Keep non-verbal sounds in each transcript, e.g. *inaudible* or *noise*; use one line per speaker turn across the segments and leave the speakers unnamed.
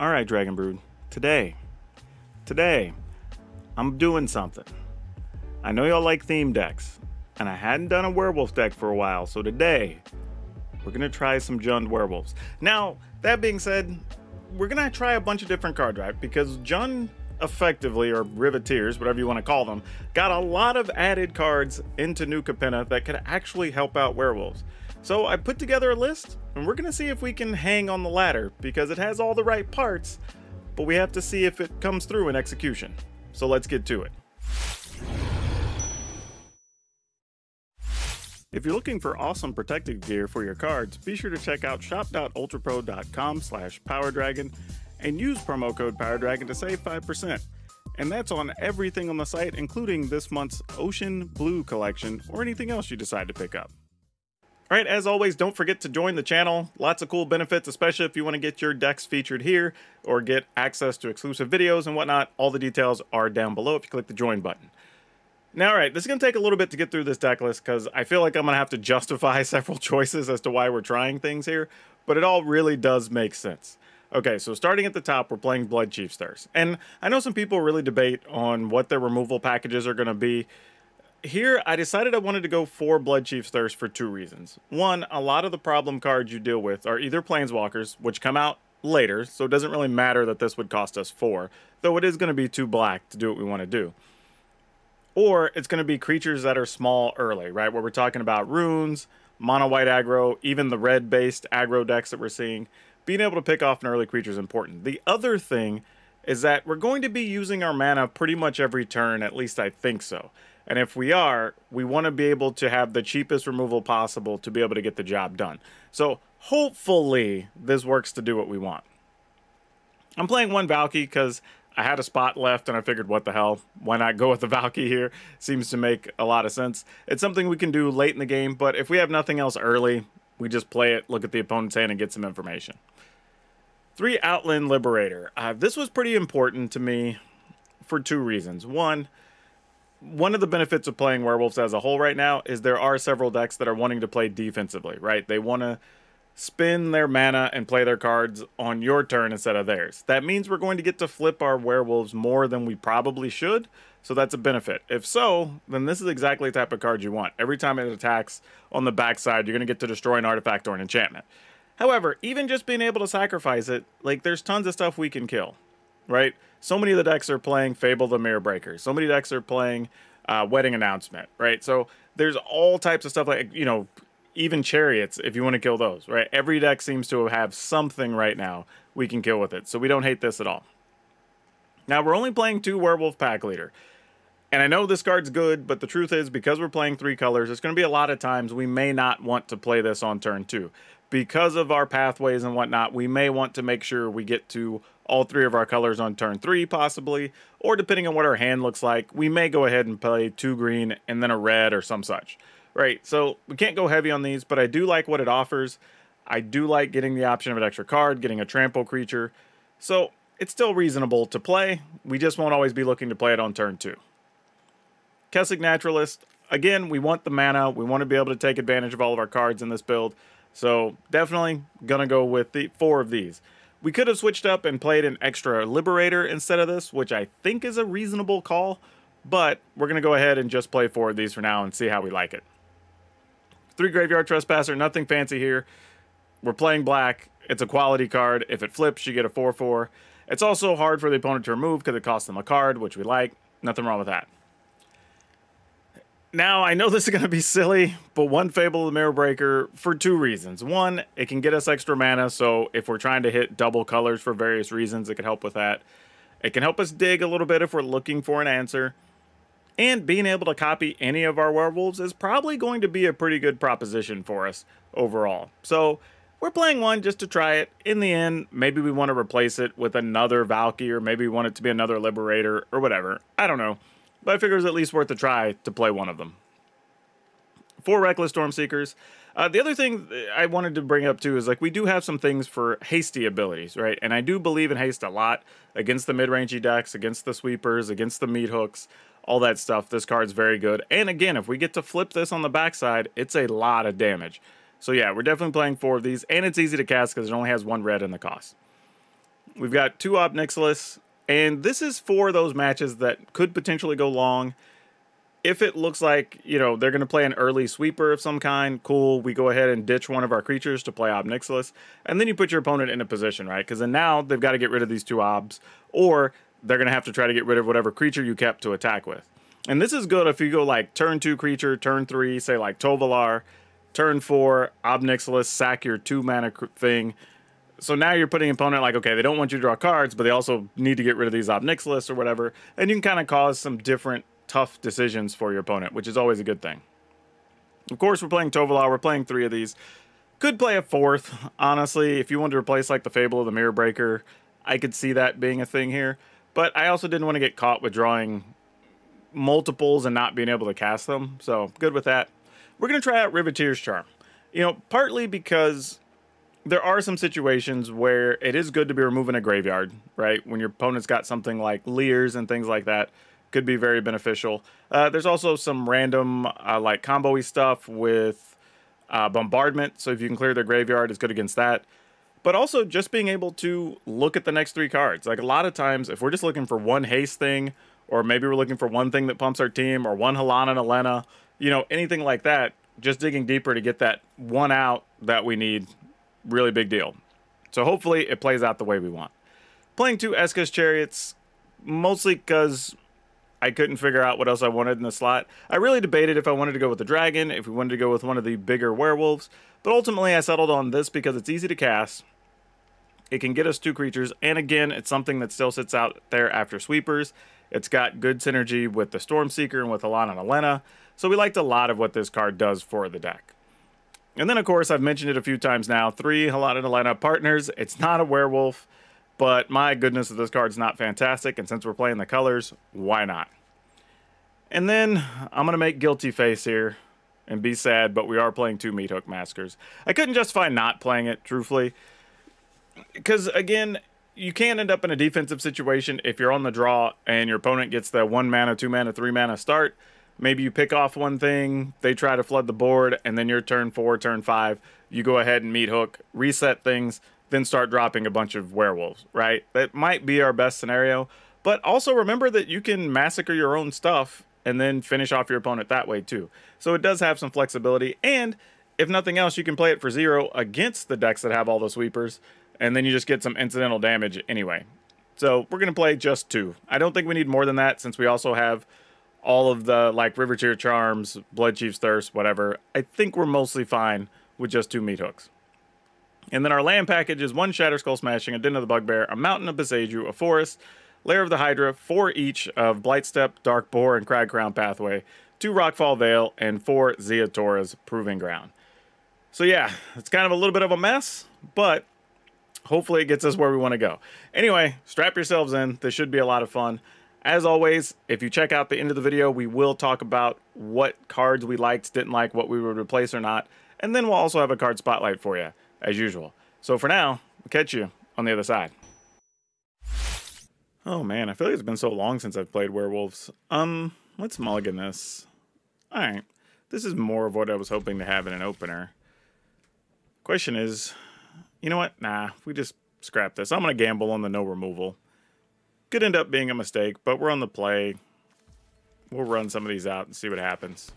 All right, Dragon Brood. Today, today, I'm doing something. I know y'all like theme decks, and I hadn't done a werewolf deck for a while, so today, we're gonna try some Jund werewolves. Now, that being said, we're gonna try a bunch of different card right? Because Jund effectively, or Riveteers, whatever you want to call them, got a lot of added cards into New Capenna that could actually help out werewolves. So I put together a list, and we're gonna see if we can hang on the ladder, because it has all the right parts, but we have to see if it comes through in execution. So let's get to it. If you're looking for awesome protective gear for your cards, be sure to check out shop.ultrapro.com slash powerdragon and use promo code powerdragon to save 5%. And that's on everything on the site, including this month's Ocean Blue collection or anything else you decide to pick up. Alright, as always, don't forget to join the channel. Lots of cool benefits, especially if you want to get your decks featured here or get access to exclusive videos and whatnot. All the details are down below if you click the join button. Now, all right, this is going to take a little bit to get through this deck list because I feel like I'm going to have to *laughs* justify *laughs* several choices as to why we're trying things here, but it all really does make sense. Okay, so starting at the top, we're playing Blood Chief's Thirst. And I know some people really debate on what their removal packages are going to be. Here, I decided I wanted to go for Blood Chief's Thirst for two reasons. One, a lot of the problem cards you deal with are either Planeswalkers, which come out later, so it doesn't really matter that this would cost us four, though it is going to be too black to do what we want to do or it's going to be creatures that are small early, right? Where we're talking about runes, mono white aggro, even the red based aggro decks that we're seeing. Being able to pick off an early creature is important. The other thing is that we're going to be using our mana pretty much every turn, at least I think so. And if we are, we want to be able to have the cheapest removal possible to be able to get the job done. So hopefully this works to do what we want. I'm playing one Valki because I had a spot left and I figured, what the hell? Why not go with the Valki here? Seems to make a lot of sense. It's something we can do late in the game, but if we have nothing else early, we just play it, look at the opponent's hand, and get some information. Three Outland Liberator. Uh, this was pretty important to me for two reasons. One, one of the benefits of playing Werewolves as a whole right now is there are several decks that are wanting to play defensively, right? They want to spin their mana and play their cards on your turn instead of theirs. That means we're going to get to flip our werewolves more than we probably should, so that's a benefit. If so, then this is exactly the type of card you want. Every time it attacks on the backside, you're going to get to destroy an artifact or an enchantment. However, even just being able to sacrifice it, like there's tons of stuff we can kill, right? So many of the decks are playing Fable the Mirror Breaker. So many decks are playing uh, Wedding Announcement, right? So there's all types of stuff like, you know, even chariots if you want to kill those, right? Every deck seems to have something right now we can kill with it, so we don't hate this at all. Now, we're only playing two Werewolf Pack Leader. And I know this card's good, but the truth is, because we're playing three colors, there's going to be a lot of times we may not want to play this on turn two. Because of our pathways and whatnot, we may want to make sure we get to all three of our colors on turn three, possibly. Or depending on what our hand looks like, we may go ahead and play two green and then a red or some such. Right, so we can't go heavy on these, but I do like what it offers. I do like getting the option of an extra card, getting a trample creature. So it's still reasonable to play. We just won't always be looking to play it on turn two. Kessig Naturalist, again, we want the mana. We want to be able to take advantage of all of our cards in this build. So definitely going to go with the four of these. We could have switched up and played an extra Liberator instead of this, which I think is a reasonable call. But we're going to go ahead and just play four of these for now and see how we like it. Three Graveyard Trespasser, nothing fancy here. We're playing black. It's a quality card. If it flips, you get a 4-4. It's also hard for the opponent to remove because it costs them a card, which we like. Nothing wrong with that. Now, I know this is going to be silly, but one Fable of the Mirror Breaker for two reasons. One, it can get us extra mana, so if we're trying to hit double colors for various reasons, it can help with that. It can help us dig a little bit if we're looking for an answer. And being able to copy any of our werewolves is probably going to be a pretty good proposition for us overall. So we're playing one just to try it. In the end, maybe we want to replace it with another Valki, or maybe we want it to be another Liberator, or whatever. I don't know. But I figure it's at least worth a try to play one of them. Four Reckless Stormseekers. Uh, the other thing I wanted to bring up too is like we do have some things for hasty abilities, right? And I do believe in haste a lot against the mid-rangey decks, against the sweepers, against the meat hooks all that stuff. This card's very good. And again, if we get to flip this on the backside, it's a lot of damage. So yeah, we're definitely playing four of these, and it's easy to cast because it only has one red in the cost. We've got two Ob Nixilis, and this is for those matches that could potentially go long. If it looks like, you know, they're going to play an early sweeper of some kind, cool. We go ahead and ditch one of our creatures to play Ob Nixilis, and then you put your opponent in a position, right? Because then now they've got to get rid of these two Obs, or they're going to have to try to get rid of whatever creature you kept to attack with. And this is good if you go like turn two creature, turn three, say like Tovolar, turn four, Ob Nixilis, sack your two mana thing. So now you're putting opponent like, okay, they don't want you to draw cards, but they also need to get rid of these Ob Nixilis or whatever. And you can kind of cause some different tough decisions for your opponent, which is always a good thing. Of course, we're playing Tovolar. We're playing three of these. Could play a fourth, honestly. If you wanted to replace like the Fable of the Mirror Breaker, I could see that being a thing here. But I also didn't want to get caught with drawing multiples and not being able to cast them. So good with that. We're going to try out Riveteer's Charm. You know, partly because there are some situations where it is good to be removing a graveyard, right? When your opponent's got something like Liers and things like that, could be very beneficial. Uh, there's also some random uh, like combo stuff with uh, bombardment. So if you can clear their graveyard, it's good against that but also just being able to look at the next three cards. Like a lot of times, if we're just looking for one haste thing, or maybe we're looking for one thing that pumps our team, or one Halana and Alena, you know, anything like that, just digging deeper to get that one out that we need, really big deal. So hopefully it plays out the way we want. Playing two Esika's Chariots, mostly because I couldn't figure out what else I wanted in the slot. I really debated if I wanted to go with the dragon, if we wanted to go with one of the bigger werewolves, but ultimately I settled on this because it's easy to cast. It can get us two creatures, and again, it's something that still sits out there after sweepers. It's got good synergy with the Stormseeker and with Alana and Alena, so we liked a lot of what this card does for the deck. And then, of course, I've mentioned it a few times now, three Alana and Alena partners. It's not a werewolf. But my goodness, this card's not fantastic, and since we're playing the colors, why not? And then I'm going to make guilty face here and be sad, but we are playing two Meathook Massacres. I couldn't justify not playing it, truthfully. Because, again, you can end up in a defensive situation if you're on the draw and your opponent gets the one mana, two mana, three mana start. Maybe you pick off one thing, they try to flood the board, and then your turn four, turn five, you go ahead and Meathook, reset things, then start dropping a bunch of werewolves, right? That might be our best scenario. But also remember that you can massacre your own stuff and then finish off your opponent that way too. So it does have some flexibility. And if nothing else, you can play it for zero against the decks that have all the sweepers, and then you just get some incidental damage anyway. So we're going to play just two. I don't think we need more than that since we also have all of the like Riveteer Charms, Blood Chief's Thirst, whatever. I think we're mostly fine with just two meat hooks. And then our land package is one Shatter Skull Smashing, a Den of the Bugbear, a Mountain of Boseiju, a Forest, Lair of the Hydra, four each of Blightstep, Darkbore, and Crag Crown Pathway, two Rockfall Vale, and four Ziatora's Proving Ground. So yeah, it's kind of a little bit of a mess, but hopefully it gets us where we want to go. Anyway, strap yourselves in. This should be a lot of fun. As always, if you check out the end of the video, we will talk about what cards we liked, didn't like, what we would replace or not, and then we'll also have a card spotlight for you as usual. So for now, we'll catch you on the other side. Oh man, I feel like it's been so long since I've played werewolves. Um, let's mulligan this. Alright, this is more of what I was hoping to have in an opener. Question is, you know what? Nah, we just scrap this. I'm going to gamble on the no removal. Could end up being a mistake, but we're on the play. We'll run some of these out and see what happens.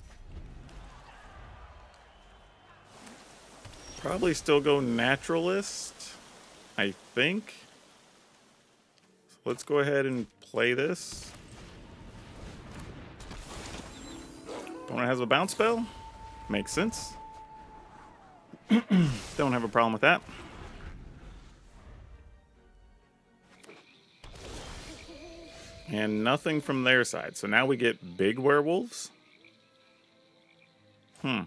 Probably still go naturalist, I think. So let's go ahead and play this. Opponent has a bounce spell. Makes sense. *clears throat* Don't have a problem with that. And nothing from their side. So now we get big werewolves. Hmm.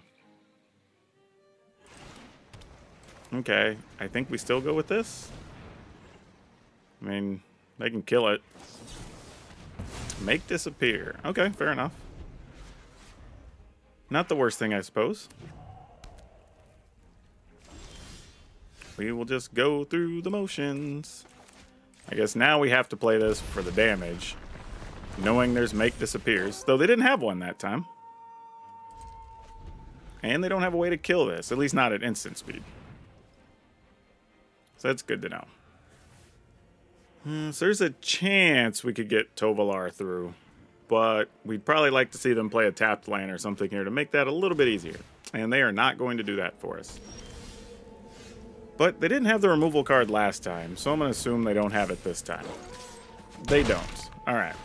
Okay, I think we still go with this. I mean, they can kill it. Make disappear. Okay, fair enough. Not the worst thing, I suppose. We will just go through the motions. I guess now we have to play this for the damage. Knowing there's make disappears. Though they didn't have one that time. And they don't have a way to kill this. At least not at instant speed. So that's good to know. Hmm, so there's a chance we could get Tovolar through. But we'd probably like to see them play a tapped land or something here to make that a little bit easier. And they are not going to do that for us. But they didn't have the removal card last time, so I'm going to assume they don't have it this time. They don't. Alright.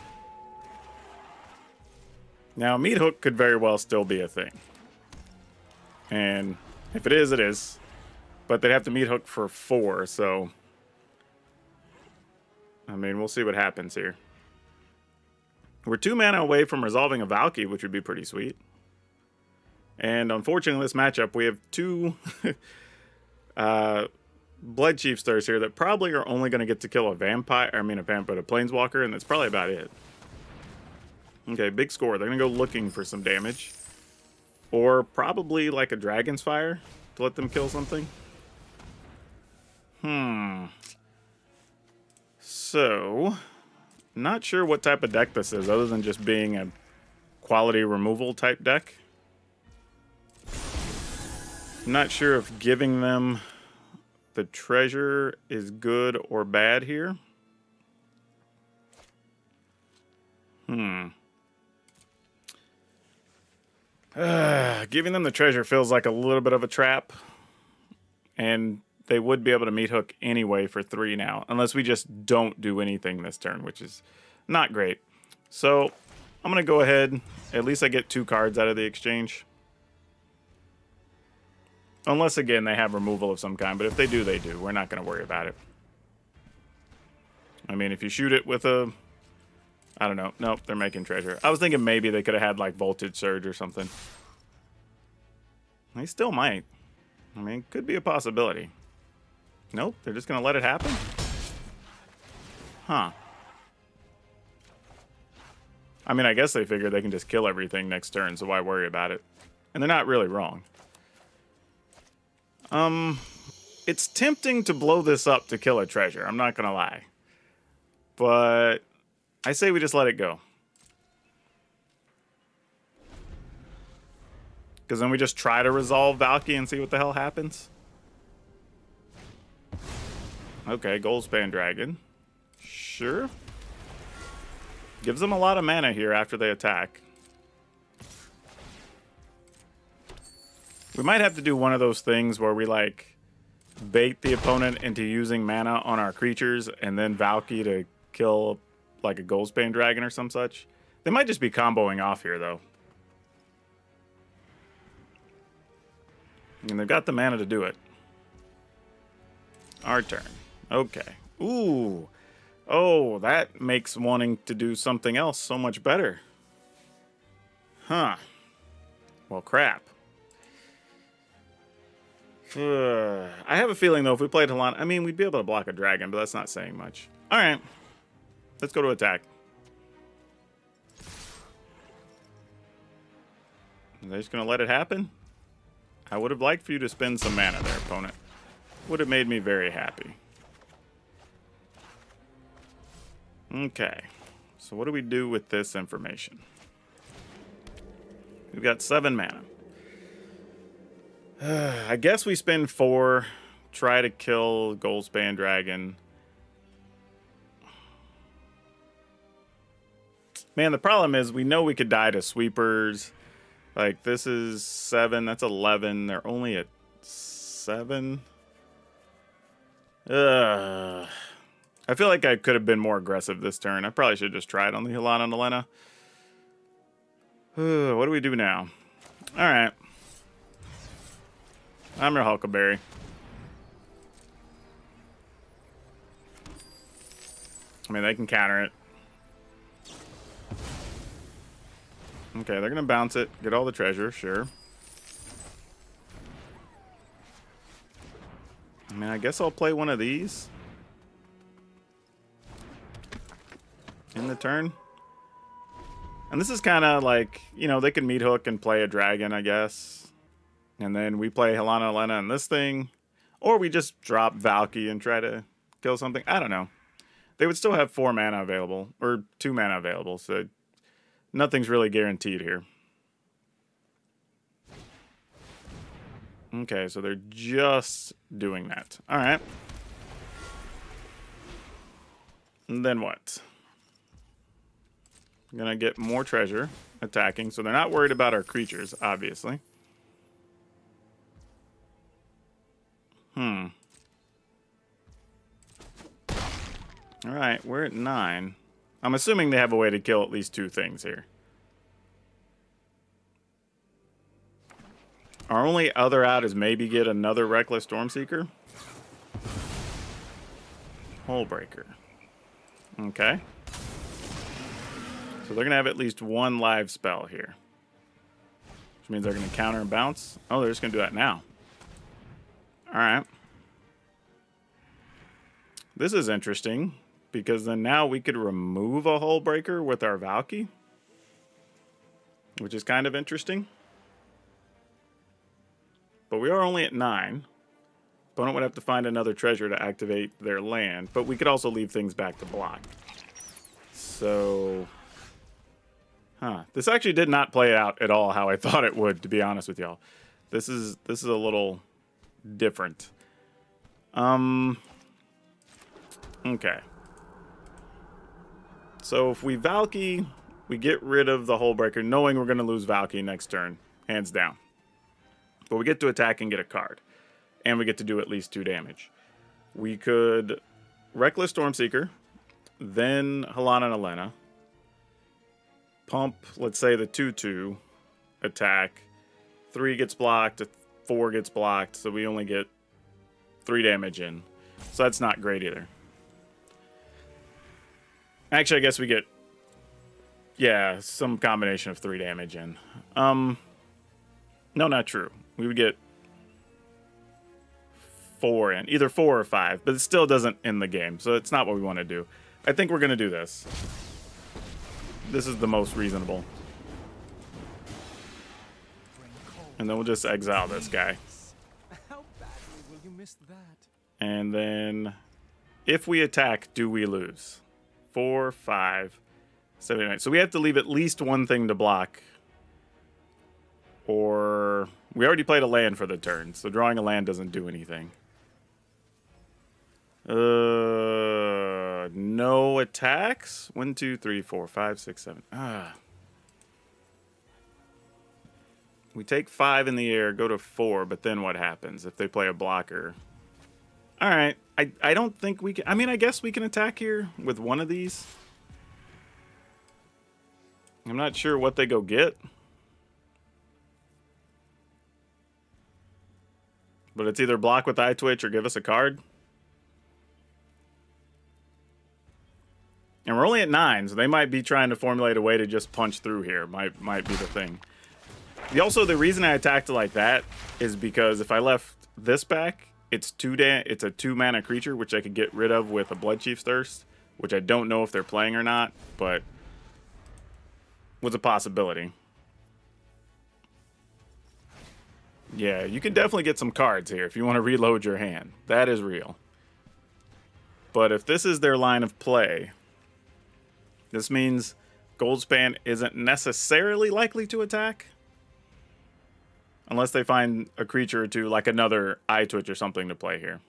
Now, meat hook could very well still be a thing. And if it is, it is. But they'd have to meat hook for four, so... I mean, we'll see what happens here. We're two mana away from resolving a Valki, which would be pretty sweet. And unfortunately, this matchup, we have two *laughs* uh, Blood Chief's Thirst here that probably are only going to get to kill a vampire, I mean a vampire, a planeswalker, and that's probably about it. Okay, big score. They're going to go looking for some damage. Or probably like a Dragon's Fire to let them kill something. Hmm. So, not sure what type of deck this is, other than just being a quality removal type deck. I'm not sure if giving them the treasure is good or bad here. Hmm. Uh, *sighs* giving them the treasure feels like a little bit of a trap. And they would be able to Meathook anyway for three now, unless we just don't do anything this turn, which is not great. So I'm going to go ahead. At least I get two cards out of the exchange. Unless, again, they have removal of some kind. But if they do, they do. We're not going to worry about it. I mean, if you shoot it with a... I don't know. Nope, they're making treasure. I was thinking maybe they could have had, like, Voltage Surge or something. They still might. I mean, could be a possibility. Nope, they're just going to let it happen? Huh. I mean, I guess they figure they can just kill everything next turn, so why worry about it? And they're not really wrong. Um, it's tempting to blow this up to kill a treasure, I'm not going to lie. But I say we just let it go. Because then we just try to resolve Valki and see what the hell happens. Okay, Goldspan Dragon. Sure. Gives them a lot of mana here after they attack. We might have to do one of those things where we, like, bait the opponent into using mana on our creatures and then Valki to kill, like, a Goldspan Dragon or some such. They might just be comboing off here, though. And they've got the mana to do it. Our turn. Okay. Ooh. Oh, that makes wanting to do something else so much better. Huh. Well, crap. *sighs* I have a feeling, though, if we played Halana, I mean, we'd be able to block a dragon, but that's not saying much. All right. Let's go to attack. Are they just going to let it happen? I would have liked for you to spend some mana there, opponent. Would have made me very happy. Okay. So what do we do with this information? We've got seven mana. *sighs* I guess we spend four, try to kill Goldspan Dragon. Man, the problem is we know we could die to sweepers. Like, this is seven, that's 11. They're only at seven. Ugh. I feel like I could have been more aggressive this turn. I probably should have just tried on the Halana and Alena. *sighs* what do we do now? All right. I'm your Huckleberry. I mean, they can counter it. Okay, they're going to bounce it. Get all the treasure, sure. I mean, I guess I'll play one of these. in the turn. And this is kind of like, you know, they can Meathook and play a dragon, I guess. And then we play Halana Elena and this thing. Or we just drop Valki and try to kill something. I don't know. They would still have four mana available, or two mana available, so nothing's really guaranteed here. Okay, so they're just doing that. All right. And then what? Gonna get more treasure attacking, so they're not worried about our creatures, obviously. Hmm. Alright, we're at nine. I'm assuming they have a way to kill at least two things here. Our only other out is maybe get another Reckless Stormseeker. Hullbreaker. Okay. So they're going to have at least one live spell here. Which means they're going to counter and bounce. Oh, they're just going to do that now. Alright. This is interesting, because then now we could remove a Hullbreaker with our Valki, Which is kind of interesting. But we are only at 9. Opponent would have to find another treasure to activate their land, but we could also leave things back to block. So... Huh. This actually did not play out at all how I *laughs* thought it would, to be honest with y'all. This is this is a little different. Um Okay. So if we Valki, we get rid of the Hullbreaker, knowing we're gonna lose Valki next turn, hands down. But we get to attack and get a card. And we get to do at least two damage. We could Reckless Stormseeker, then Halana and Alena pump, let's say the 2-2 attack. 3 gets blocked, 4 gets blocked, so we only get 3 damage in. So that's not great either. Actually, I guess we get, yeah, some combination of 3 damage in. Um, no, not true. We would get 4 in, either 4 or 5, but it still doesn't end the game, so it's not what we want to do. I think we're going to do this. This is the most reasonable. And then we'll just exile this guy. And then if we attack, do we lose? Four, five, seven, eight. So we have to leave at least one thing to block. Or we already played a land for the turn, so drawing a land doesn't do anything. Uh, no attacks. One, two, three, four, five, six, seven. Ah. We take five in the air, go to four, but then what happens if they play a blocker? All right. I, I don't think we can... I mean, I guess we can attack here with one of these. I'm not sure what they go get. But it's either block with Eyetwitch or give us a card. And we're only at nine, so they might be trying to formulate a way to just punch through here. Might might be the thing. Also, the reason I attacked it like that is because if I left this back, it's two da it's a two mana creature, which I could get rid of with a Bloodchief's Thirst, which I don't know if they're playing or not, but was a possibility. Yeah, you can definitely get some cards here if you want to reload your hand. That is real. But if this is their line of play, this means Goldspan isn't necessarily likely to attack. Unless they find a creature or two, like another Eyetwitch or something to play here.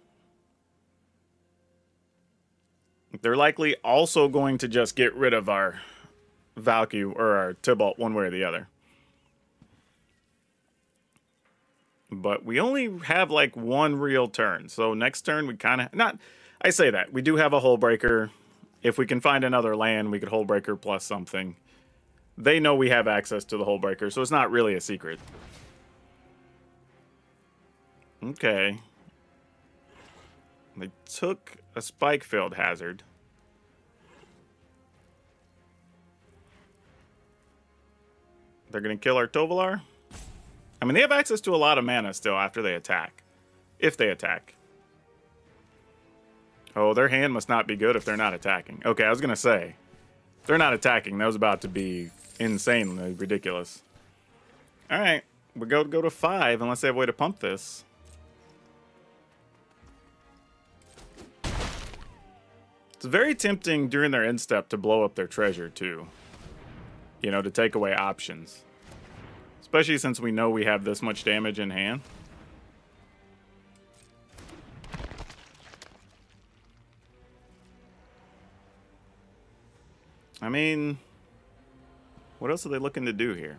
They're likely also going to just get rid of our Valki or our Tibalt one way or the other. But we only have like one real turn. So next turn we kind of... not. I say that. We do have a Hullbreaker. If we can find another land, we could Hullbreaker plus something. They know we have access to the Hullbreaker, so it's not really a secret. Okay. They took a Spikefield Hazard. They're going to kill our Tovolar? I mean, they have access to a lot of mana still after they attack. If they attack. Oh, their hand must not be good if they're not attacking. Okay, I was going to say. If they're not attacking, that was about to be insanely ridiculous. Alright, we go, go to five unless they have a way to pump this. It's very tempting during their end step to blow up their treasure, too. You know, to take away options. Especially since we know we have this much damage in hand. I mean, what else are they looking to do here?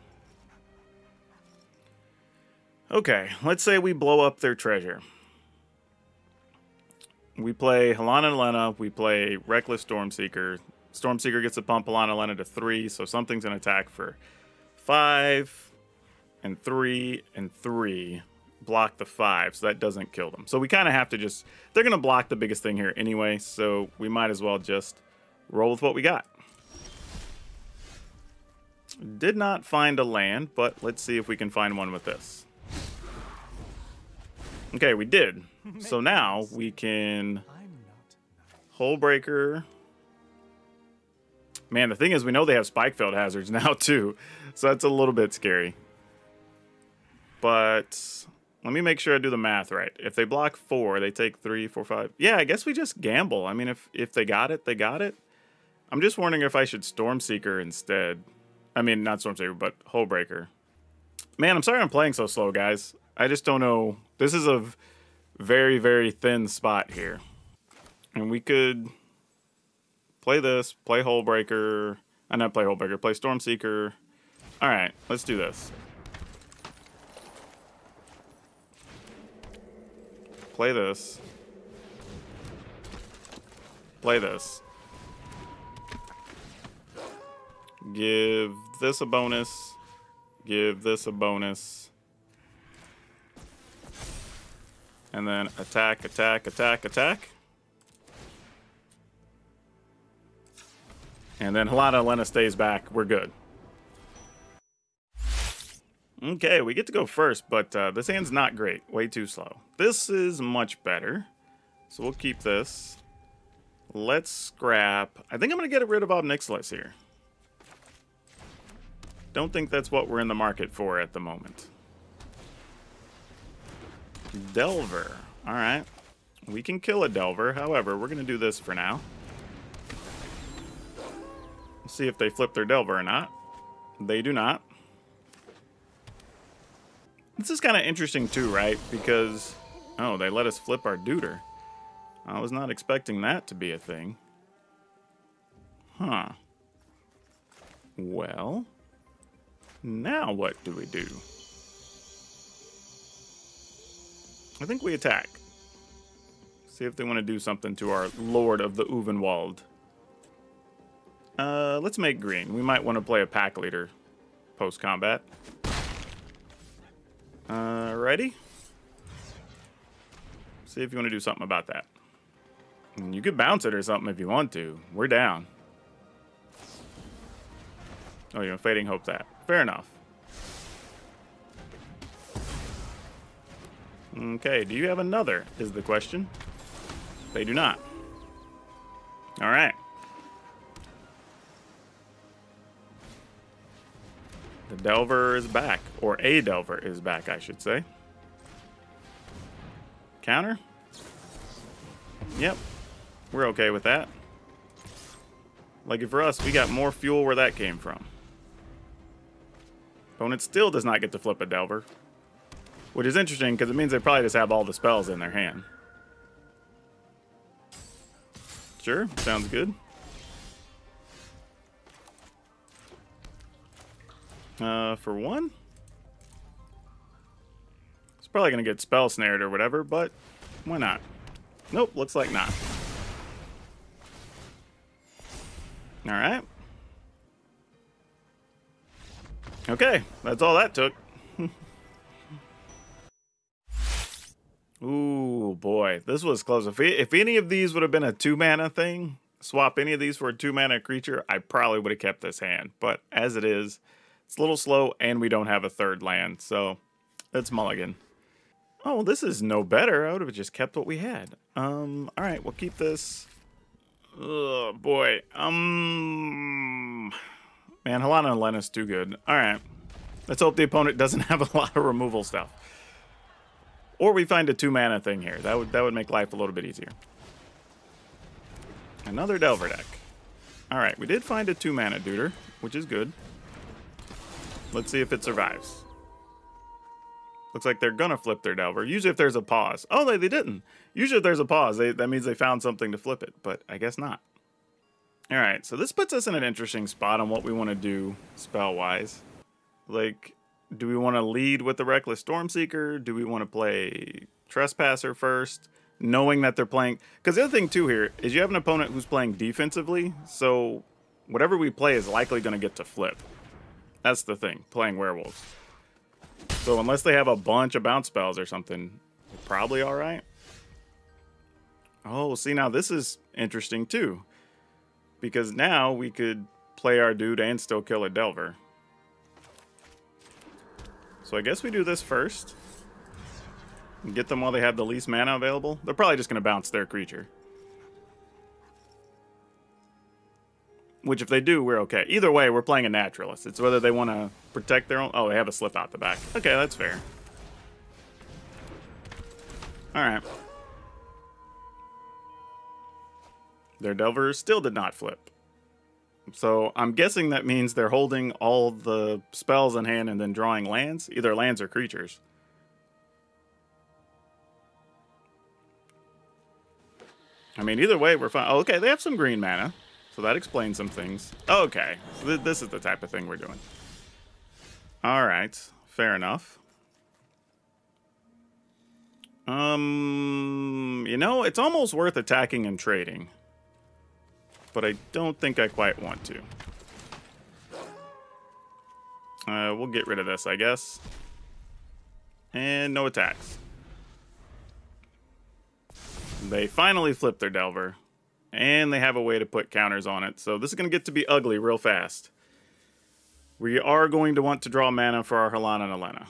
Okay, let's say we blow up their treasure. We play Halana and Lena, we play Reckless Stormseeker. Stormseeker gets to pump Halana and Lena to three, so something's an attack for five and three and three. Block the five, so that doesn't kill them. So we kind of have to just, they're going to block the biggest thing here anyway, so we might as well just roll with what we got. Did not find a land, but let's see if we can find one with this. Okay, we did. *laughs* So now we can Hullbreaker. Man, the thing is, we know they have Spikefield hazards *laughs* now too, so that's a little bit scary. But let me make sure I do the math right. If they block four, they take three, four, five. Yeah, I guess we just gamble. I mean, if if they got it, they got it. I'm just wondering if I should Stormseeker instead. I mean, not Stormseeker, but Hullbreaker. Man, I'm sorry I'm playing so slow, guys. I just don't know. This is a very, very thin spot here. And we could play this, play Hullbreaker. I uh, not play Hullbreaker, play Storm Seeker. All right, let's do this. Play this. Play this. Give this a bonus. Give this a bonus. And then attack, attack, attack, attack. And then Helena Lena stays back. We're good. Okay, we get to go first, but uh, this hand's not great. Way too slow. This is much better. So we'll keep this. Let's scrap. I think I'm going to get rid of Ob Nixilis here. Don't think that's what we're in the market for at the moment. Delver. All right. We can kill a Delver. However, we're going to do this for now. See if they flip their Delver or not. They do not. This is kind of interesting too, right? Because, oh, they let us flip our Duder. I was not expecting that to be a thing. Huh. Well, now what do we do? I think we attack. See if they want to do something to our Lord of the Ulvenwald. Uh, let's make green. We might want to play a pack leader post-combat. Uh, ready? See if you want to do something about that. You could bounce it or something if you want to. We're down. Oh, you're fading hope that. Fair enough. Okay, do you have another, is the question. They do not. All right. The Delver is back, or a Delver is back, I should say. Counter? Yep, we're okay with that. Lucky for us, we got more fuel where that came from. Opponent still does not get to flip a Delver. Which is interesting, because it means they probably just have all the spells in their hand. Sure, sounds good. Uh, for one? It's probably going to get spell snared or whatever, but why not? Nope, looks like not. Alright. Okay, that's all that took. Ooh, boy. This was close. If, if any of these would have been a two mana thing, swap any of these for a two mana creature, I probably would have kept this hand. But as it is, it's a little slow and we don't have a third land. So it's mulligan. Oh, this is no better. I would have just kept what we had. Um, all right, we'll keep this. Oh, boy. Um, man, Helena and Lena's too good. All right. Let's hope the opponent doesn't *laughs* have a lot of removal stuff. Or we find a two mana thing here. That would that would make life a little bit easier. Another Delver deck. Alright, we did find a two mana Duder, which is good. Let's see if it survives. Looks like they're gonna flip their Delver. Usually if there's a pause. Oh, they, they didn't. Usually if there's a pause, they, that means they found something to flip it, but I guess not. All right, so this puts us in an interesting spot on what we want to do spell-wise. Like, do we want to lead with the Reckless Stormseeker? Do we want to play Trespasser first? Knowing that they're playing... Because the other thing, too, here, is you have an opponent who's playing defensively, so whatever we play is likely going to get to flip. That's the thing, playing Werewolves. So unless they have a bunch of bounce spells or something, probably all right. Oh, see, now this is interesting, too. Because now we could play our dude and still kill a Delver. So I guess we do this first. Get them while they have the least mana available. They're probably just going to bounce their creature. Which if they do, we're okay. Either way, we're playing a Naturalist. It's whether they want to protect their own... Oh, they have a slip out the back. Okay, that's fair. Alright. Their Delver still did not flip. So I'm guessing that means they're holding all the spells in hand and then drawing lands, either lands or creatures. I mean, either way, we're fine. Oh, okay, they have some green mana, so that explains some things. Okay, so th this is the type of thing we're doing. All right, fair enough. Um, you know, it's almost worth attacking and trading but I don't think I quite want to. Uh, we'll get rid of this, I guess. And no attacks. They finally flip their Delver. And they have a way to put counters on it. So this is going to get to be ugly real fast. We are going to want to draw mana for our Halana and Alena.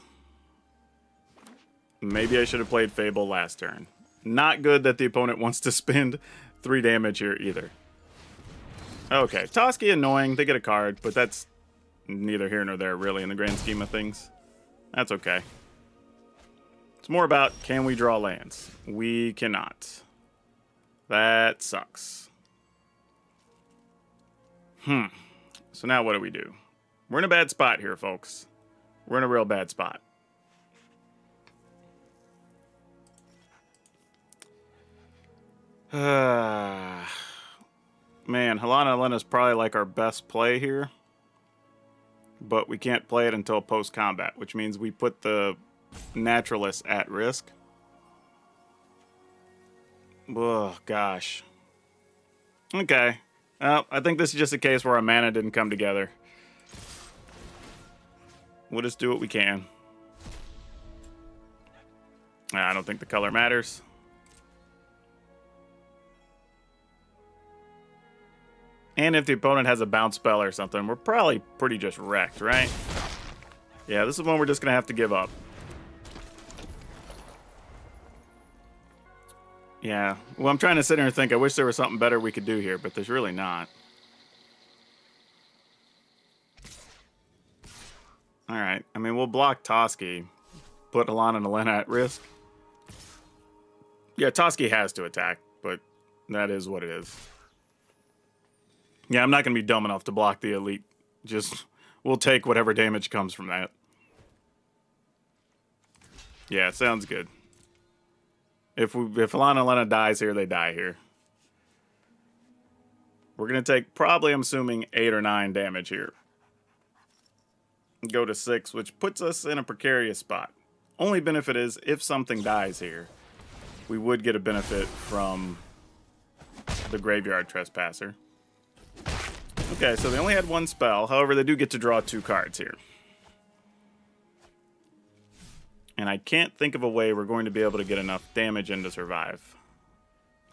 Maybe I should have played Fable last turn. Not good that the opponent wants to *laughs* spend 3 damage here either. Okay, Toski annoying. They get a card, but that's neither here nor there, really, in the grand scheme of things. That's okay. It's more about, can we draw lands? We cannot. That sucks. Hmm. So now what do we do? We're in a bad spot here, folks. We're in a real bad spot. *sighs* Ah. Man, Halana Alena's probably like our best play here. But we can't play it until post-combat, which means we put the Naturalist at risk. Oh, gosh. Okay. Well, I think this is just a case where our mana didn't come together. We'll just do what we can. I don't think the color matters. And if the opponent has a bounce spell or something, we're probably pretty just wrecked, right? Yeah, this is one we're just going to have to give up. Yeah, well, I'm trying to sit here and think, I wish there was something better we could do here, but there's really not. Alright, I mean, we'll block Toski, put Alana and Alena at risk. Yeah, Toski has to attack, but that is what it is. Yeah, I'm not going to be dumb enough to block the elite. Just, we'll take whatever damage comes from that. Yeah, sounds good. If we, if Alana Lena dies here, they die here. We're going to take probably, I'm assuming, 8 or 9 damage here. Go to 6, which puts us in a precarious spot. Only benefit is, if something dies here, we would get a benefit from the Graveyard Trespasser. Okay, so they only had one spell. However, they do get to draw two cards here. And I can't think of a way we're going to be able to get enough damage in to survive.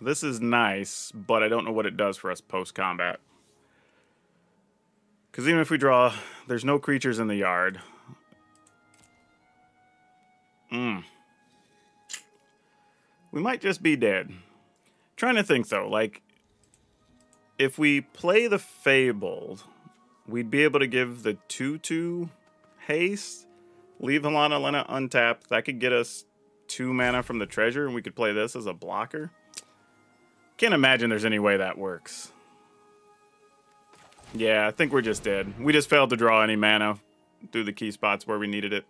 This is nice, but I don't know what it does for us post-combat. Because even if we draw, there's no creatures in the yard. Hmm. We might just be dead. Trying to think, though, like, if we play the Fabled, we'd be able to give the 2-2 haste, leave Halana Lena untapped. That could get us two mana from the treasure, and we could play this as a blocker. Can't imagine there's any way that works. Yeah, I think we're just dead. We just failed to draw any mana through the key spots where we needed it.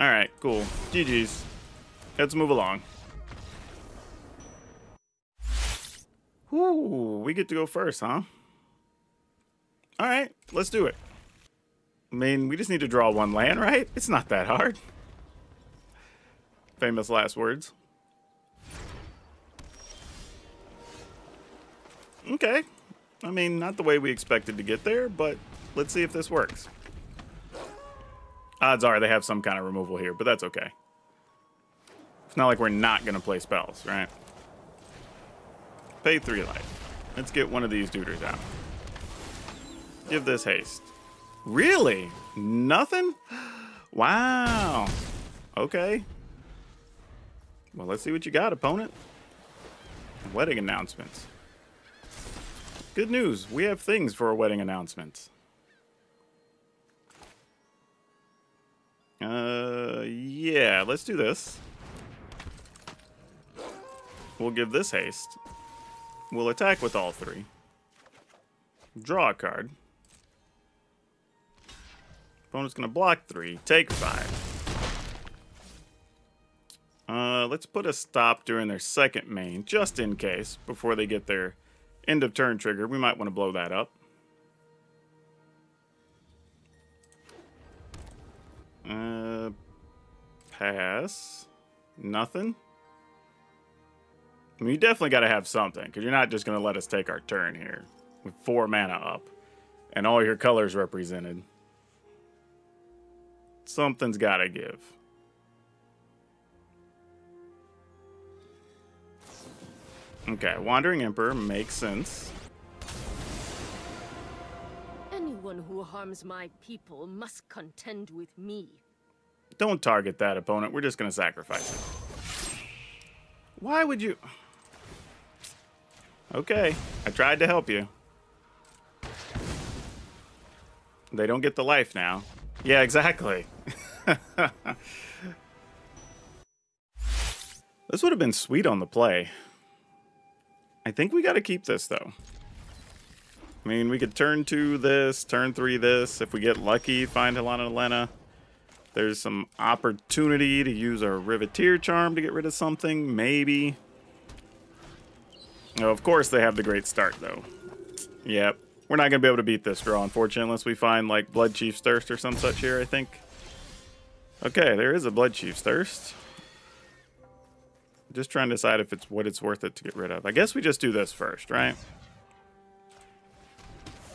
Alright, cool. GG's. Let's move along. Ooh, we get to go first, huh? All right, let's do it. I mean, we just need to draw one land, right? It's not that hard. Famous last words. Okay. I mean, not the way we expected to get there, but let's see if this works. Odds are they have some kind of removal here, but that's okay. It's not like we're not going to play spells, right? Pay three life. Let's get one of these duders out. Give this haste. Really? Nothing? Wow. Okay. Well, let's see what you got, opponent. Wedding announcements. Good news. We have things for a wedding announcement. Uh, yeah, let's do this. We'll give this haste. We'll attack with all three. Draw a card. Opponent's going to block three, take five. Uh, let's put a stop during their second main, just in case, before they get their end of turn trigger. We might want to blow that up. Uh, pass. Nothing. I mean, you definitely got to have something, because you're not just going to let us take our turn here with four mana up and all your colors represented. Something's got to give. Okay, Wandering Emperor makes sense.
Anyone who harms my people must contend with me.
Don't target that opponent. We're just going to sacrifice it. Why would you... Okay, I tried to help you. They don't get the life now. Yeah, exactly. *laughs* this would have been sweet on the play. I think we got to keep this, though. I mean, we could turn two this, turn three this. If we get lucky, find Halana Alena. There's some opportunity to use our Riveteer Charm to get rid of something, maybe. Oh, of course they have the great start, though. Yep. We're not going to be able to beat this draw, unfortunately, unless we find, like, Blood Chief's Thirst or some such here, I think. Okay, there is a Blood Chief's Thirst. Just trying to decide if it's what it's worth it to get rid of. I guess we just do this first, right?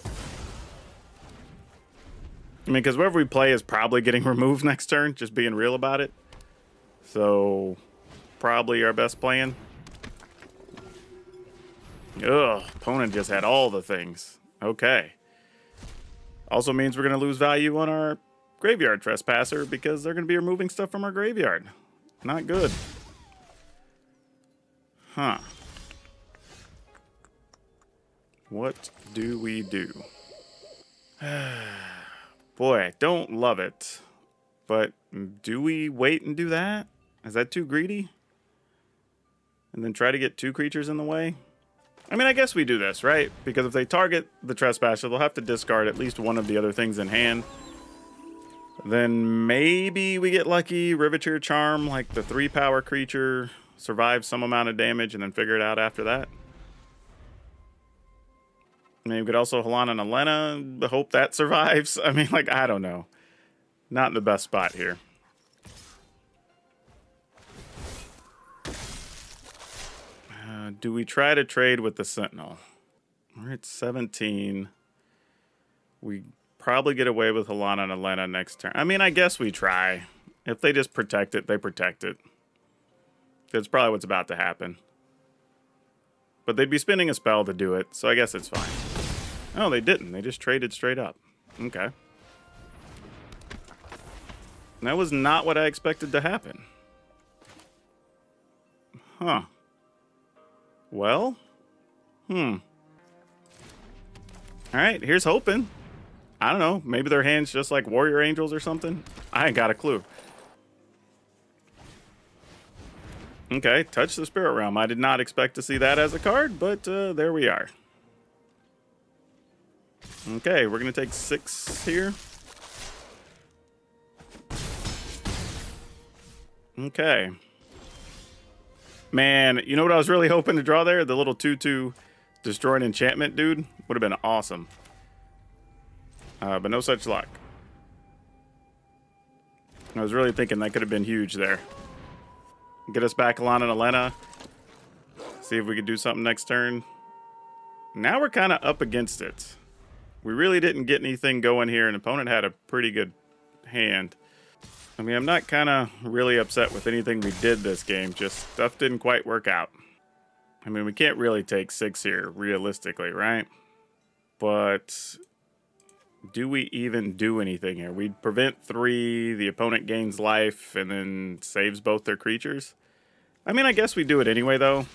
I mean, because whatever we play is probably getting *laughs* removed next turn, just being real about it. So, probably our best plan. Ugh, opponent just had all the things. Okay. Also means we're going to lose value on our graveyard trespasser because they're going to be removing stuff from our graveyard. Not good. Huh. What do we do? *sighs* Boy, I don't love it. But do we wait and do that? Is that too greedy? And then try to get two creatures in the way? I mean, I guess we do this, right? Because if they target the Trespasser, they'll have to discard at least one of the other things in hand. Then maybe we get lucky, Riveteer Charm, like the three power creature, survive some amount of damage and then figure it out after that. Maybe we could also Halana and Alena, hope that *laughs* survives. I mean, like, I don't know. Not in the best spot here. Do we try to trade with the Sentinel? We're at 17. We probably get away with Halana and Alena next turn. I mean, I guess we try. If they just protect it, they protect it. That's probably what's about to happen. But they'd be spinning a spell to do it, so I guess it's fine. Oh, they didn't. They just traded straight up. Okay. That was not what I expected to happen. Huh. Well, hmm. All right, here's hoping. I don't know. Maybe their hands just like warrior angels or something. I ain't got a clue. Okay, touch the spirit realm. I did not expect to see that as a card, but uh, there we are. Okay, we're going to take six here. Okay. Man, you know what I was really hoping to draw there? The little 2-2 destroy an enchantment, dude, would have been awesome. Uh, but no such luck. I was really thinking that could have been huge there. Get us back Halana and Alena. See if we could do something next turn. Now we're kind of up against it. We really didn't get anything going here, and opponent had a pretty good hand. I mean, I'm not kind of really upset with anything we did this game, just stuff didn't quite work out. I mean, we can't really take six here, realistically, right? But do we even do anything here? We prevent three, the opponent gains life, and then saves both their creatures? I mean, I guess we do it anyway, though.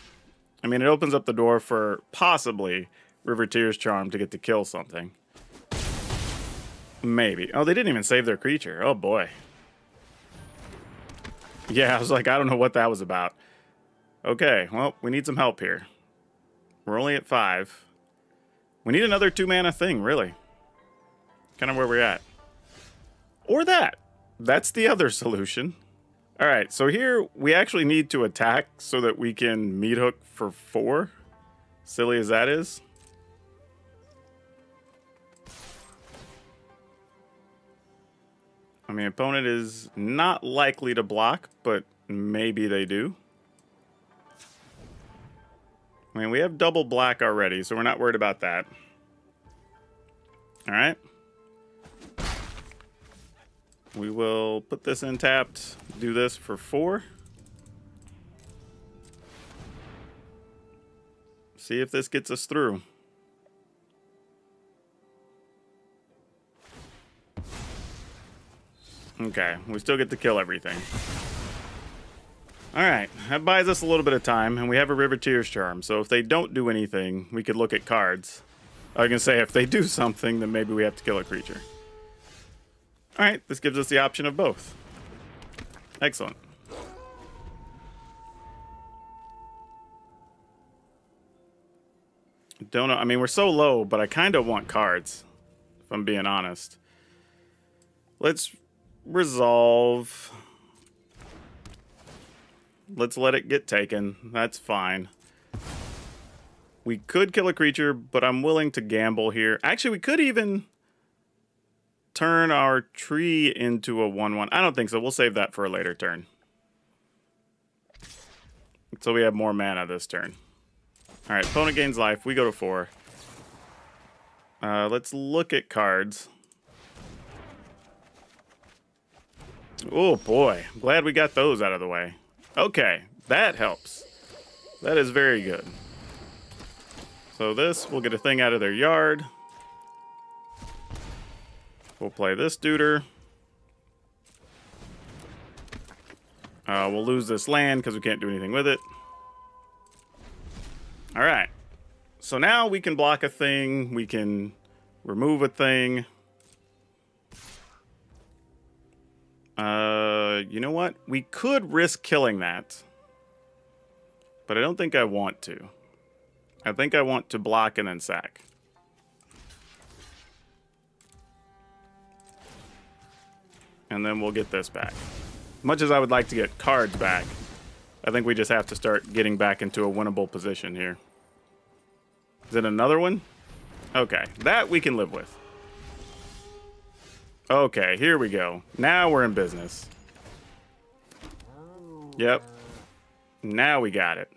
I mean, it opens up the door for possibly Riveteers Charm to get to kill something. Maybe. Oh, they didn't even save their creature. Oh, boy. *laughs* Yeah, I was like, I don't know what that was about. Okay, well, we need some help here. We're only at five. We need another two mana thing, really. Kind of where we're at. Or that. That's the other solution. All right, so here we actually need to attack so that we can Meathook for four. Silly as that is. I mean, opponent is not likely to block, but maybe they do. I mean, we have double black already, so we're not worried about that. All right. We will put this in tapped, do this for four. See if this gets us through. Okay, we still get to kill everything. Alright, that buys us a little bit of time, and we have a Riveteers Charm, so if they don't do anything, we could look at cards. I can say if they do something, then maybe we have to kill a creature. Alright, this gives us the option of both. Excellent. Don't know, I mean, we're so low, but I kind of want cards, if I'm being honest. Let's resolve. Let's let it get taken. That's fine. We could kill a creature, but I'm willing to gamble here. Actually, we could even turn our tree into a 1-1. I don't think so. We'll save that for a later turn. So we have more mana this turn. All right, opponent gains life. We go to 4. Uh, let's look at cards. Oh boy, glad we got those out of the way. Okay, that helps. That is very good. So this, we'll get a thing out of their yard. We'll play this duder. Uh, we'll lose this land because we can't do anything with it. All right. So now we can block a thing. We can remove a thing. Uh, you know what? We could risk killing that. But I don't think I want to. I think I want to block and then sack. And then we'll get this back. Much as I would like to get cards back, I think we just have to start getting back into a winnable position here. Is it another one? Okay, that we can live with. Okay, here we go. Now we're in business. Yep. Now we got it.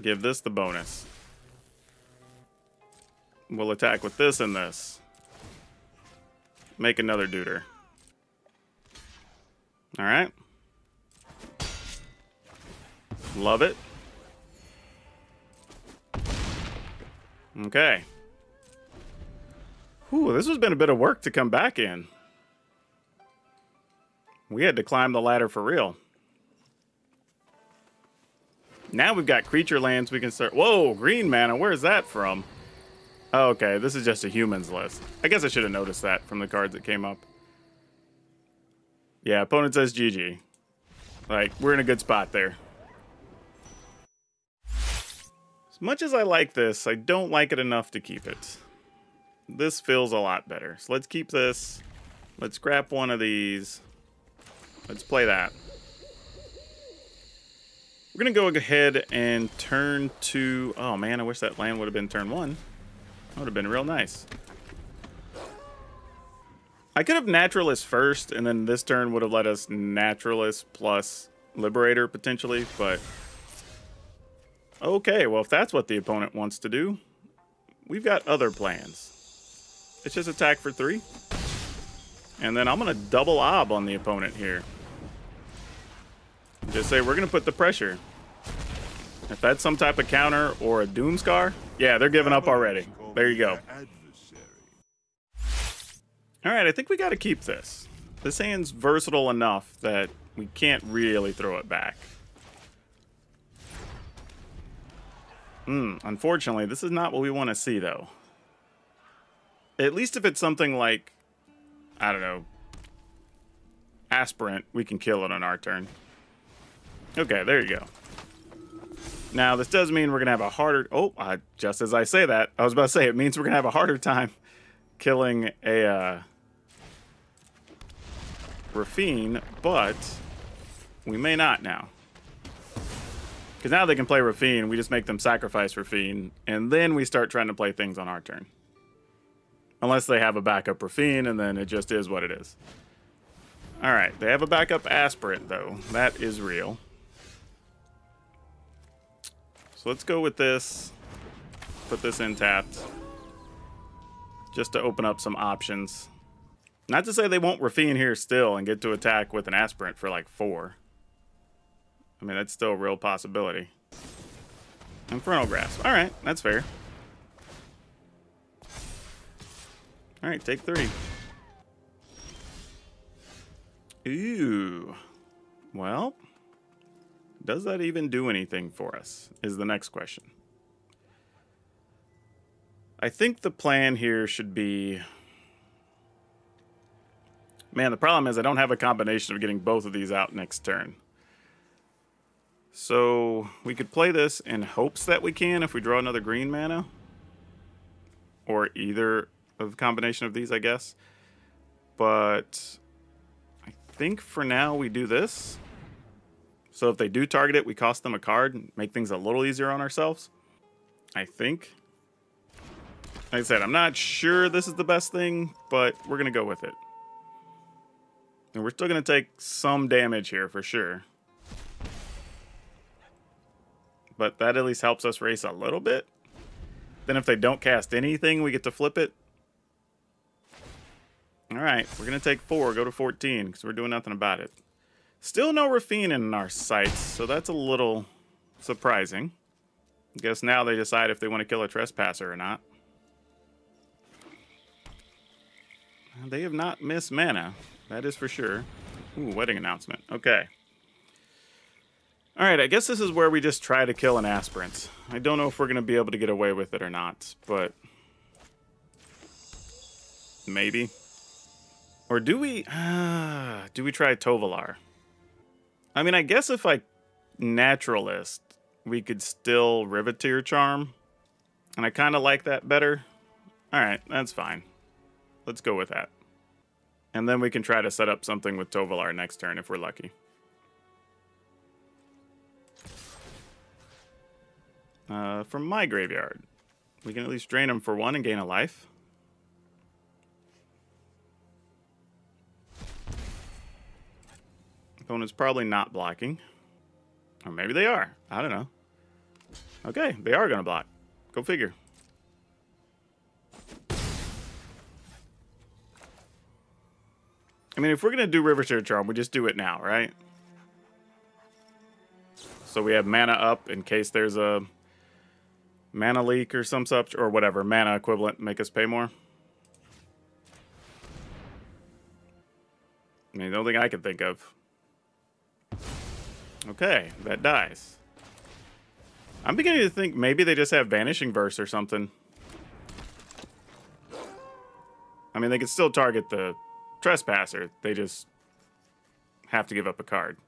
Give this the bonus. We'll attack with this and this. Make another duder. Alright. Love it. Okay. Whew, this has been a bit of work to come back in. We had to climb the ladder for real. Now we've got creature lands we can start. Whoa, green mana. Where's that from? Oh, okay, this is just a humans list. I guess I should have noticed that from the cards that came up. Yeah, opponent says GG. Like, we're in a good spot there. As much as I like this, I don't like it enough to keep it. This feels a lot better. So let's keep this. Let's grab one of these. Let's play that. We're going to go ahead and turn to... Oh, man, I wish that land would have been turn one. That would have been real nice. I could have Naturalist first, and then this turn would have let us Naturalist plus Liberator, potentially, but... Okay, well, if that's what the opponent wants to do, we've got other plans. It's just attack for three. And then I'm going to double ob on the opponent here. Just say, we're going to put the pressure. If that's some type of counter or a Doomskar, yeah, they're giving up already. There you go. All right, I think we got to keep this. This hand's versatile enough that we can't really throw it back. Hmm, unfortunately, this is not what we want to see, though. At least if it's something like, I don't know, Aspirant, we can kill it on our turn. Okay, there you go. Now, this does mean we're going to have a harder... Oh, uh, just as I say that, I was about to say, it means we're going to have a harder time killing a uh, Raffine, but we may not now. Because now they can play Raffine, we just make them sacrifice Raffine, and then we start trying to play things on our turn. Unless they have a backup Raffine, and then it just is what it is. Alright, they have a backup Aspirant, though. That is real. So let's go with this. Put this in tapped. Just to open up some options. Not to say they won't Raffine here still and get to attack with an Aspirant for like four. I mean, that's still a real possibility. Infernal Grasp. Alright, that's fair. Alright, take three. Ooh. Well, does that even do anything for us? Is the next question. I think the plan here should be... Man, the problem is I don't have a combination of getting both of these out next turn. So we could play this in hopes that we can if we draw another green mana. Or either of the combination of these, I guess. But I think for now we do this. So if they do target it, we cost them a card and make things a little easier on ourselves. I think. Like I said, I'm not sure this is the best thing, but we're going to go with it. And we're still going to take some damage here for sure. But that at least helps us race a little bit. Then if they don't cast anything, we get to flip it. All right, we're going to take four, go to 14, because we're doing nothing about it. Still no Raffine in our sights, so that's a little surprising. I guess now they decide if they want to kill a Trespasser or not. They have not missed mana, that is for sure. Ooh, wedding announcement. Okay. Alright, I guess this is where we just try to kill an aspirant. I don't know if we're going to be able to get away with it or not, but... Maybe. Or do we... Uh, do we try Tovolar? I mean, I guess if I Naturalist, we could still Riveteer Charm. And I kind of like that better. Alright, that's fine. Let's go with that. And then we can try to set up something with Tovolar next turn if we're lucky. Uh, from my graveyard. We can at least drain them for one and gain a life. Opponent's probably not blocking. Or maybe they are. I don't know. Okay, they are going to block. Go figure. I mean, if we're going to do River Riveteer Charm, we just do it now, right? So we have mana up in case there's a mana leak or some such, or whatever, mana equivalent make us pay more. I mean, the only thing I can think of. Okay, that dies. I'm beginning to think maybe they just have Vanishing Verse or something. I mean, they can still target the Trespasser. They just have to give up a card.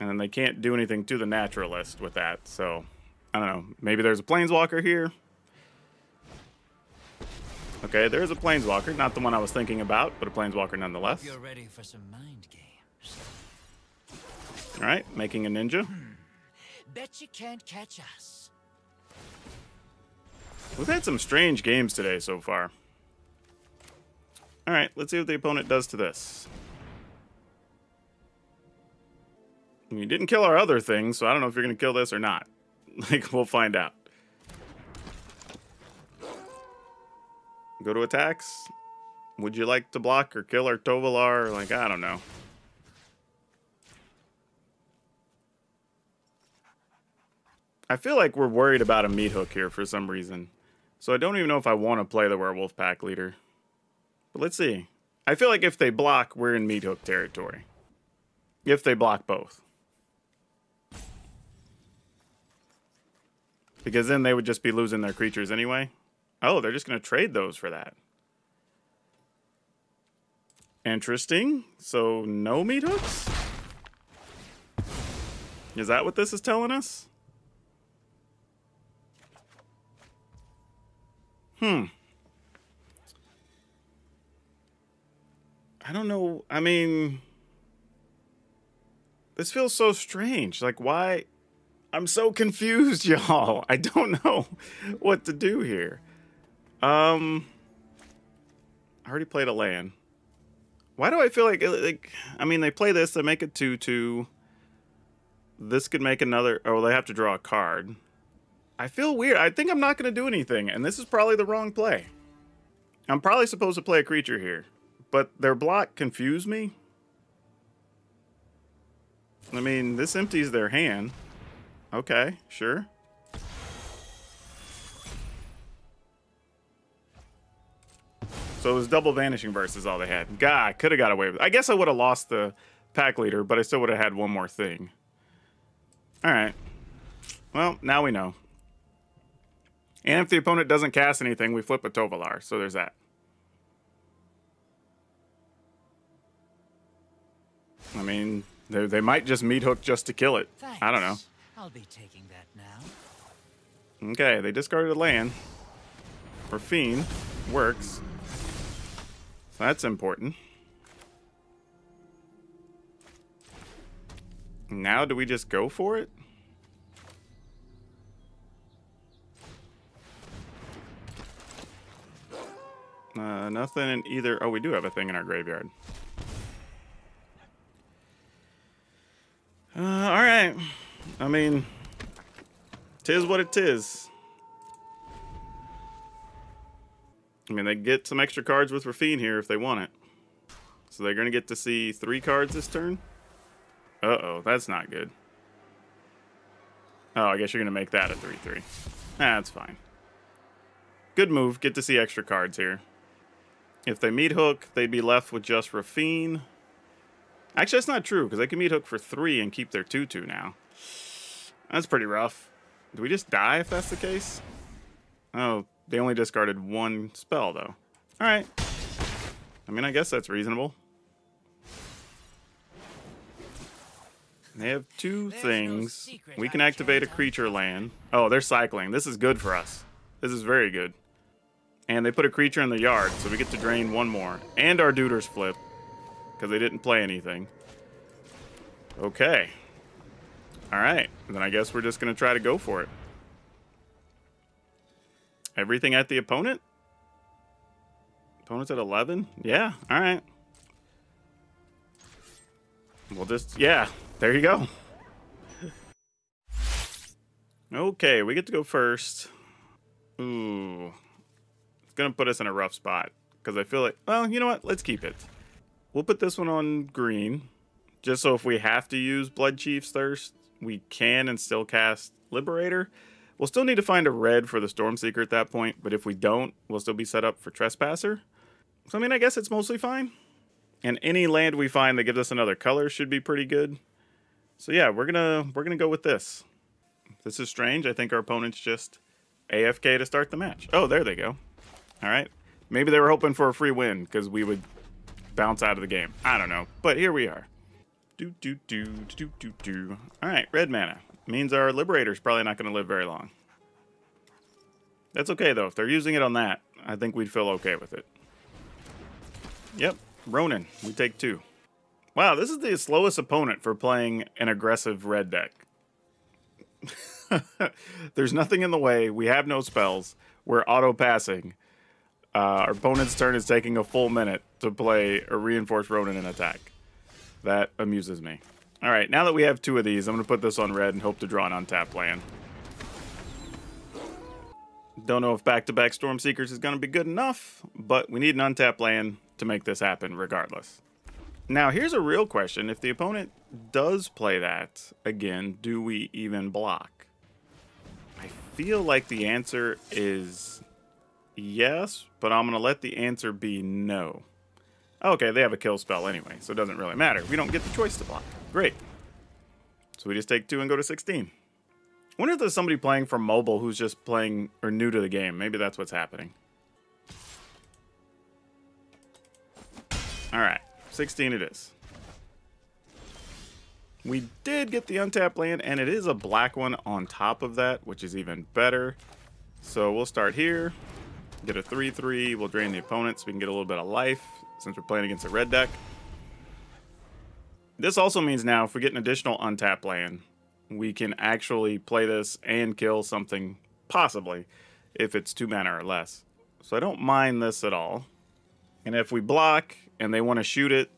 And then they can't do anything to the Naturalist with that, so... I don't know. Maybe there's a Planeswalker here. Okay, there's a Planeswalker. Not the one I was thinking about, but a Planeswalker nonetheless.
You're ready for some mind games.
All right, making a ninja. Hmm.
Bet you can't catch us.
We've had some strange games today so far. All right, let's see what the opponent does to this. You didn't kill our other thing, so I don't know if you're going to kill this or not. *laughs* Like, we'll find out. Go to attacks. Would you like to block or kill our Tovolar? Like, I don't know. I feel like we're worried about a Meathook here for some reason. So I don't even know if I want to play the werewolf pack leader. But let's see. I feel like if they block, we're in Meathook territory. If they block both. Because then they would just be losing their creatures anyway. Oh, they're just going to trade those for that. Interesting. So no Meathooks? Is that what this is telling us? Hmm. I don't know. I mean, this feels so strange. Like, why? I'm so confused, *laughs* y'all. I don't know what to do here. Um, I already played a land. Why do I feel like, like, I mean, they play this, they make it 2-2. This could make another, oh, they have to draw a card. I feel weird. I think I'm not going to do anything, and this is probably the wrong play. I'm probably supposed to play a creature here, but their block confused me. I mean, this empties their hand. Okay, sure. So it was double vanishing is all they had. God, could have got away with it. I guess I would have lost the pack leader, but I still would have had one more thing. All right. Well, now we know. And if the opponent doesn't cast anything, we flip a Tovolar. So there's that. I mean, they, they might just Meathook just to kill it.
Thanks.
I don't know.
I'll be taking that now.
Okay, they discarded a land. Raffine works. So that's important. Now do we just go for it? Uh, nothing in either. Oh, we do have a thing in our graveyard. Uh, all right. I mean, tis what it is. I mean, they get some extra cards with Raffine here if they want it. So they're going to get to see three cards this turn. Uh-oh, that's not good. Oh, I guess you're going to make that a 3-3. That's fine. Good move. Get to see extra cards here. If they Meathook, they'd be left with just Raffine. Actually, that's not true, because they can Meathook for 3 and keep their 2-2 now. That's pretty rough. Do we just die if that's the case? Oh, they only discarded one spell, though. Alright. I mean, I guess that's reasonable. They have two
There's
things.
secret
we can activate a creature land. Oh, they're cycling. This is good for us. This is very good. And they put a creature in the yard, so we get to drain one more. And our Duders flip, because they didn't play anything. Okay. Alright, then I guess we're just going to try to go for it. Everything at the opponent? Opponent's at 11? Yeah, alright. We'll just, yeah, there you go. Okay, we get to go first. Ooh. It's going to put us in a rough spot. Because I feel like, well, you know what? Let's keep it. We'll put this one on green. Just so if we have to use Blood Chief's Thirst, we can and still cast Liberator. We'll still need to find a red for the Stormseeker at that point, but if we don't, we'll still be set up for Trespasser. So, I mean, I guess it's mostly fine. And any land we find that gives us another color should be pretty good. So yeah, we're gonna we're gonna go with this. This is strange. I think our opponent's just AFK to start the match. Oh, there they go. All right. Maybe they were hoping for a free win because we would bounce out of the game. I don't know. But here we are. Do, do, do, do, do, do. All right, red mana. Means our Liberator's probably not going to live very long. That's okay, though. If they're using it on that, I think we'd feel okay with it. Yep, Ronin. We take two. Wow, this is the slowest opponent for playing an aggressive red deck. *laughs* There's nothing in the way. We have no spells. We're auto passing. Uh, our opponent's turn is taking a full minute to play a reinforced Ronin in attack. That amuses me. All right, now that we have two of these, I'm going to put this on red and hope to draw an untapped land. Don't know if back-to-back -back Stormseekers is going to be good enough, but we need an untapped land to make this happen regardless. Now, here's a real question. If the opponent does play that, again, do we even block? I feel like the answer is yes, but I'm going to let the answer be no. Okay, they have a kill spell anyway, so it doesn't really matter. We don't get the choice to block. Great. So we just take two and go to 16. I wonder if there's somebody playing from mobile who's just playing or new to the game. Maybe that's what's happening. All right, 16 it is. We did get the untapped land, and it is a black one on top of that, which is even better. So we'll start here, get a 3-3. We'll drain the opponent so we can get a little bit of life since we're playing against a red deck. This also means now if we get an additional untapped land, we can actually play this and kill something, possibly, if it's two mana or less. So I don't mind this at all. And if we block and they want to shoot it,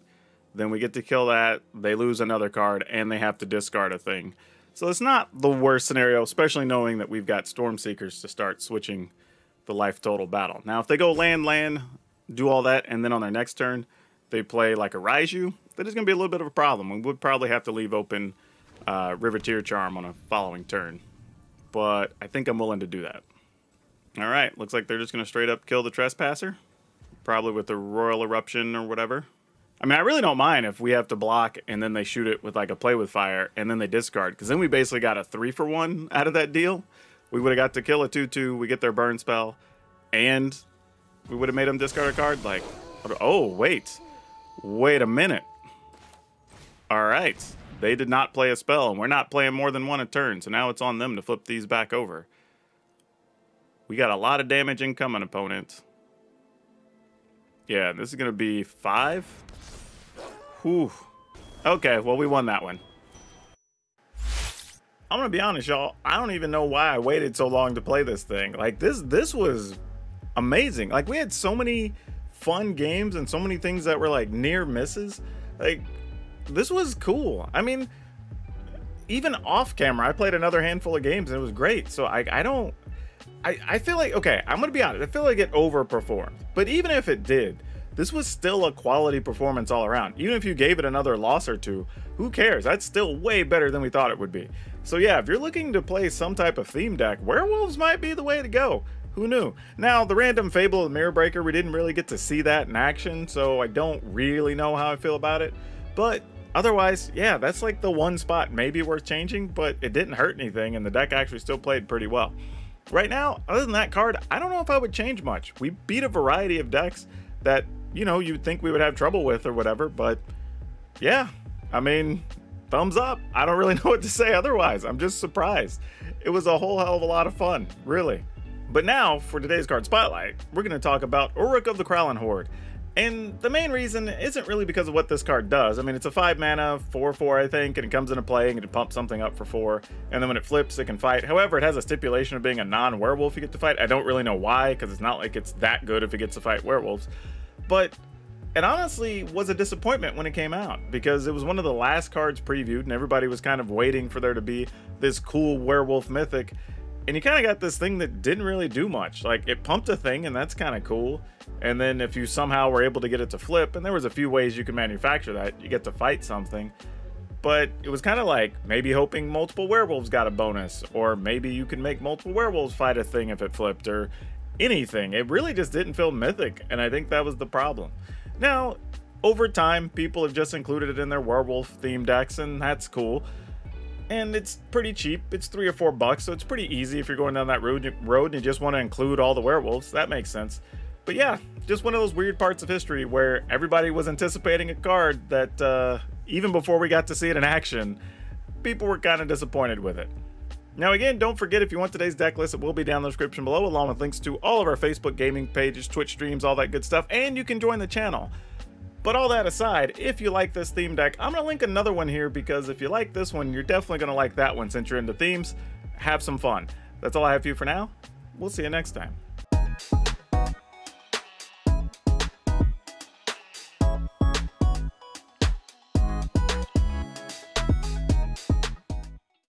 then we get to kill that, they lose another card, and they have to discard a thing. So it's not the worst scenario, especially knowing that we've got Stormseekers to start switching the life total battle. Now, if they go land, land, do all that, and then on their next turn, they play like a Raiju, that is going to be a little bit of a problem. We would probably have to leave open uh, Riveteer Charm on a following turn. But I think I'm willing to do that. All right, looks like they're just going to straight up kill the Trespasser. Probably with the Roil Eruption or whatever. I mean, I really don't mind if we have to block and then they shoot it with like a play with fire and then they discard. Because then we basically got a three for one out of that deal. We would have got to kill a 2-2, we get their burn spell, and we would have made them discard a card. Like, oh, wait. Wait a minute. All right. They did not play a spell, and we're not playing more than one a turn, so now it's on them to flip these back over. We got a lot of damage incoming, opponent. Yeah, this is going to be five. Whew. Okay, well, we won that one. I'm gonna be honest, y'all. I don't even know why I waited so long to play this thing. Like this, this was amazing. Like we had so many fun games and so many things that were like near misses. Like this was cool. I mean, even off camera, I played another handful of games and it was great. So I, I don't, I, I feel like, okay, I'm to be honest. I feel like it overperformed. But even if it did, this was still a quality performance all around. Even if you gave it another loss or two, who cares? That's still way better than we thought it would be. So yeah, if you're looking to play some type of theme deck, werewolves might be the way to go. Who knew? Now, the random Fable of the Mirror Breaker, we didn't really get to see that in action, so I don't really know how I feel about it. But Otherwise, yeah, that's like the one spot maybe worth changing, but it didn't hurt anything and the deck actually still played pretty well. Right now, other than that card, I don't know if I would change much. We beat a variety of decks that, you know, you'd think we would have trouble with or whatever, but yeah, I mean, thumbs up. I don't really *laughs* know what to say otherwise. I'm just surprised. It was a whole hell of a lot of fun, really. But now, for today's card spotlight, we're going to talk about Ulrich of the Krallenhorde. And the main reason isn't really because of what this card does. I mean, it's a 5 mana, 4-4 I think, and it comes into play and it pumps something up for 4. And then when it flips, it can fight. However, it has a stipulation of being a non-werewolf you get to fight. I don't really know why, because it's not like it's that good if it gets to fight werewolves. But it honestly was a disappointment when it came out, because it was one of the last cards previewed, and everybody was kind of waiting for there to be this cool werewolf mythic and you kind of got this thing that didn't really do much. Like it pumped a thing, and that's kind of cool. And then if you somehow were able to get it to flip, and there was a few ways you could manufacture that, you get to fight something. But it was kind of like maybe hoping multiple werewolves got a bonus, or maybe you can make multiple werewolves fight a thing if it flipped, or anything. It really just didn't feel mythic, and I think that was the problem. Now, over time, people have just included it in their werewolf theme decks, and that's cool and it's pretty cheap. It's three or four bucks, so it's pretty easy if you're going down that road, and you just want to include all the werewolves. That makes sense. But yeah, just one of those weird parts of history where everybody was anticipating a card that uh, even before we got to see it in action, people were kind of disappointed with it. Now again, don't forget if you want today's deck list, it will be down in the description below along with links to all of our Facebook gaming pages, Twitch streams, all that good stuff, and you can join the channel. But all that aside, if you like this theme deck, I'm going to link another one here because if you like this one, you're definitely going to like that one since you're into themes. Have some fun. That's all I have for you for now. We'll see you next time.